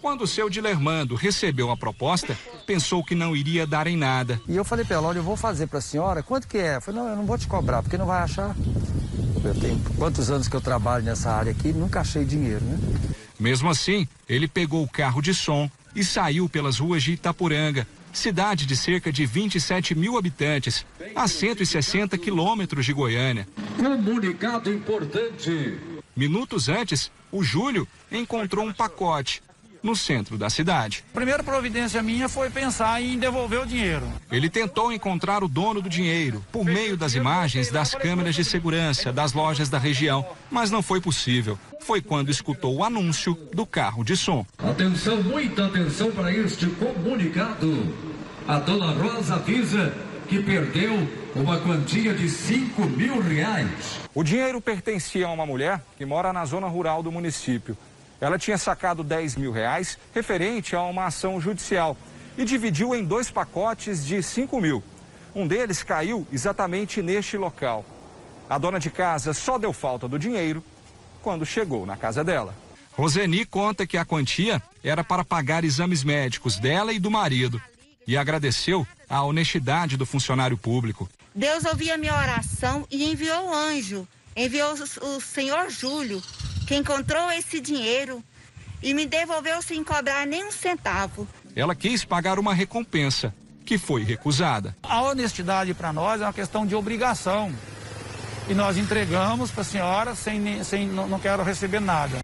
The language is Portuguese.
Quando o seu Dilermando recebeu a proposta, pensou que não iria dar em nada. E eu falei para ela, olha, eu vou fazer para a senhora, quanto que é? Eu falei, não, eu não vou te cobrar, porque não vai achar. Eu tenho quantos anos que eu trabalho nessa área aqui, nunca achei dinheiro, né? Mesmo assim, ele pegou o carro de som e saiu pelas ruas de Itapuranga, cidade de cerca de 27 mil habitantes, a 160 quilômetros de Goiânia. Comunicado importante. Minutos antes, o Júlio encontrou um pacote no centro da cidade. A primeira providência minha foi pensar em devolver o dinheiro. Ele tentou encontrar o dono do dinheiro por meio das imagens das câmeras de segurança das lojas da região, mas não foi possível. Foi quando escutou o anúncio do carro de som. Atenção, muita atenção para este comunicado. A dona Rosa avisa que perdeu uma quantia de 5 mil reais. O dinheiro pertencia a uma mulher que mora na zona rural do município. Ela tinha sacado 10 mil reais referente a uma ação judicial e dividiu em dois pacotes de 5 mil. Um deles caiu exatamente neste local. A dona de casa só deu falta do dinheiro quando chegou na casa dela. Roseni conta que a quantia era para pagar exames médicos dela e do marido e agradeceu a honestidade do funcionário público. Deus ouviu a minha oração e enviou o anjo, enviou o senhor Júlio, que encontrou esse dinheiro e me devolveu sem cobrar nem um centavo. Ela quis pagar uma recompensa, que foi recusada. A honestidade para nós é uma questão de obrigação. E nós entregamos para a senhora sem, sem não, não quero receber nada.